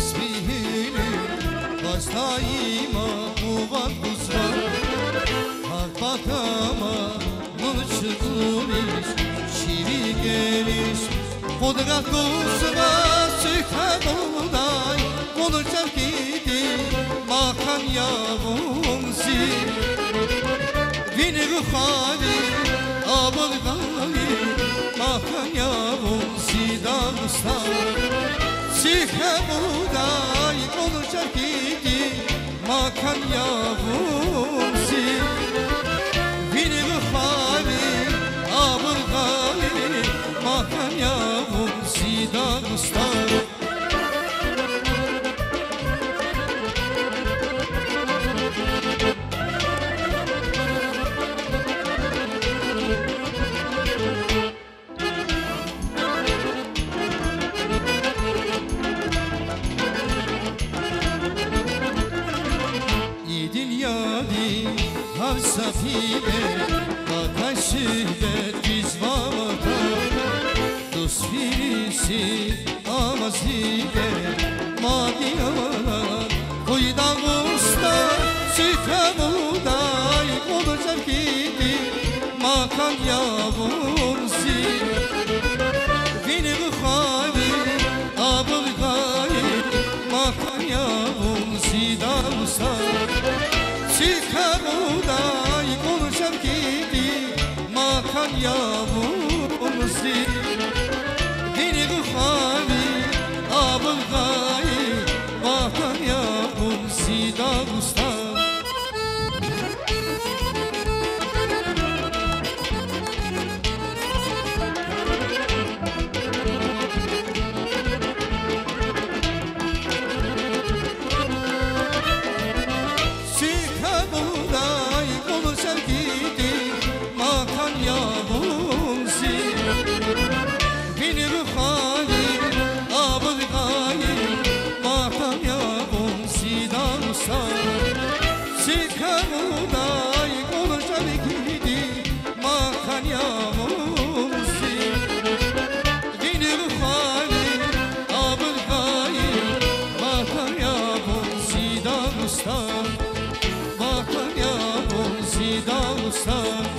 sihiri Hastayıma uvan kuzlar Hak bakama Nur çıkmış? Şivi geliş Kudret kuzma Çıkar buğday Olacak gidi Makan yavun zil Vini ruhani Abıl gali Yavun Sidağıstan Çıkar buğday Olacak gidi Makan havsafibe Bakaşibe düz vavata Dost birisi amazibe Abul samba